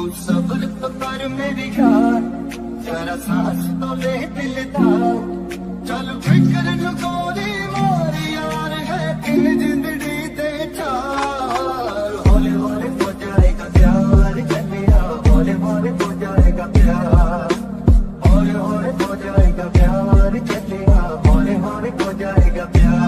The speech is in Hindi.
तू मेरी यार जरा सांस तो ले दिलदार चल फ़िक्र न गोरी यार है दिन ज़िंदगी दे चार। हौले हौले हो जाएगा प्यार कन्या हौले हौले हो जाएगा प्यार। हौले हौले हो जाएगा प्यार कन्या हौले हौले हो जाएगा प्यार।